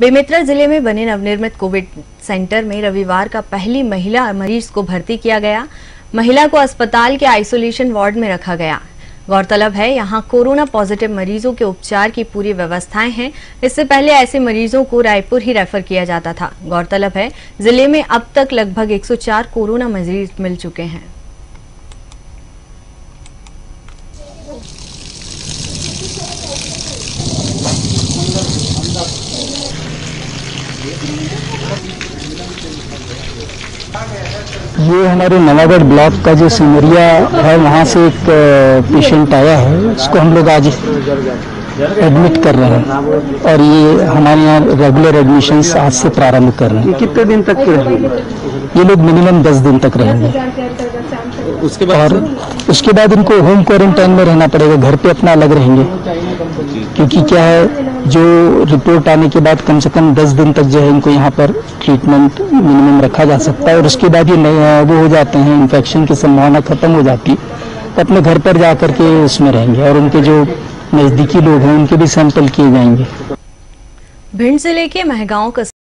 बेमेतरा ज़िले में बने नवनिर्मित कोविड सेंटर में रविवार का पहली महिला मरीज़ को भर्ती किया गया। महिला को अस्पताल के आइसोलेशन वार्ड में रखा गया। गौरतलब है, यहाँ कोरोना पॉजिटिव मरीजों के उपचार की पूरी व्यवस्थाएँ हैं। इससे पहले ऐसे मरीजों को रायपुर ही रेफर किया जाता था। गौरतलब है, ज़िले में अब तक लगभग 104 कोरोना मरीज़ मिल चुके हैं। ये हमारे नवागढ़ ब्लॉक का जो सिमरिया है वहाँ से एक पेशेंट आया है। उसको हम लोग आज एडमिट कर रहे हैं। और ये हमारे यहाँ रेगुलर एडमिशन आज से प्रारंभ कर रहे हैं। कितने दिन तक रहेंगे? ये लोग मिनिमम दस दिन तक रहेंगे। उसके बाद और उसके बाद इनको होम क्वारंटाइन में रहना पड़ेगा, घर पे अपना अलग रहेंगे। क्योंकि क्या है, जो रिपोर्ट आने के बाद कम से कम दस दिन तक जो है इनको यहाँ पर ट्रीटमेंट मिनिमम रखा जा सकता है और उसके बाद ये वो हो जाते हैं इन्फेक्शन की संभावना खत्म हो जाती। तो अपने घर पर जा करके उसमें रहेंगे और उनके जो नज़दीकी लोग हैं, उनके भी सैंपल किए जाएँगे। भिंड ज़िले के महगांव